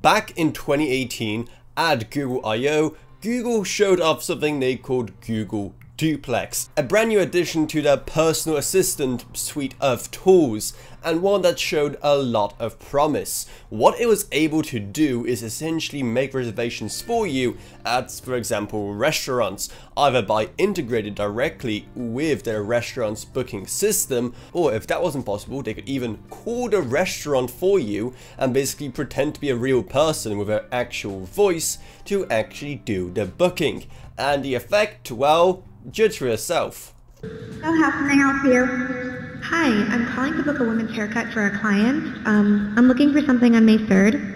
Back in 2018 at Google I/O, Google showed off something they called Google Duplex, a brand new addition to their personal assistant suite of tools, and one that showed a lot of promise. What it was able to do is essentially make reservations for you at, for example, restaurants, either by integrated directly with their restaurant's booking system, or if that wasn't possible, they could even call the restaurant for you and basically pretend to be a real person with their actual voice to actually do the booking. And the effect, well, Judge for yourself. So how can I help you? Hi, I'm calling to book a women's haircut for a client. Um, I'm looking for something on May 3rd.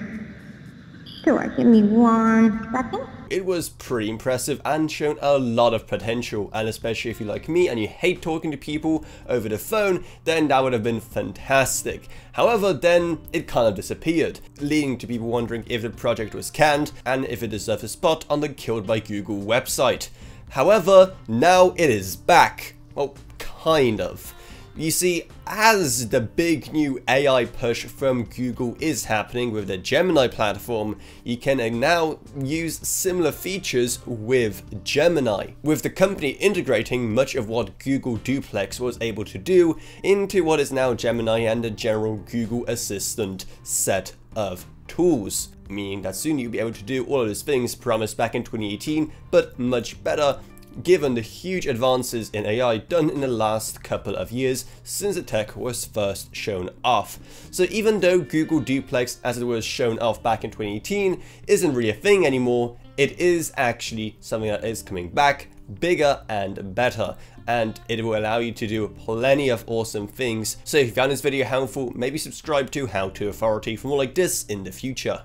Sure, give me one second. It was pretty impressive and shown a lot of potential and especially if you like me and you hate talking to people over the phone then that would have been fantastic. However then it kind of disappeared, leading to people wondering if the project was canned and if it deserved a spot on the Killed by Google website. However, now it is back. Well, kind of. You see, as the big new AI push from Google is happening with the Gemini platform, you can now use similar features with Gemini, with the company integrating much of what Google Duplex was able to do into what is now Gemini and the general Google Assistant set of tools, meaning that soon you'll be able to do all of those things promised back in 2018, but much better given the huge advances in AI done in the last couple of years since the tech was first shown off. So even though Google Duplex as it was shown off back in 2018 isn't really a thing anymore, it is actually something that is coming back bigger and better and it will allow you to do plenty of awesome things. So if you found this video helpful, maybe subscribe to How To Authority for more like this in the future.